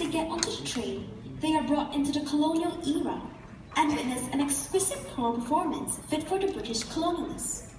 they get onto the train, they are brought into the colonial era and witness an exquisite choral performance fit for the British colonialists.